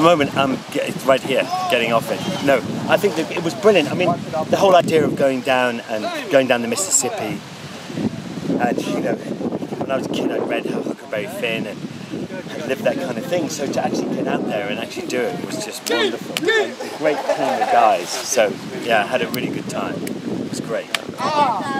The moment um, I'm right here, getting off it. No, I think that it was brilliant. I mean, the whole idea of going down and going down the Mississippi, and you know, when I was a kid, I read Huckleberry Finn and lived that kind of thing. So to actually get out there and actually do it was just wonderful. And great team of guys. So yeah, I had a really good time. It was great. Ah.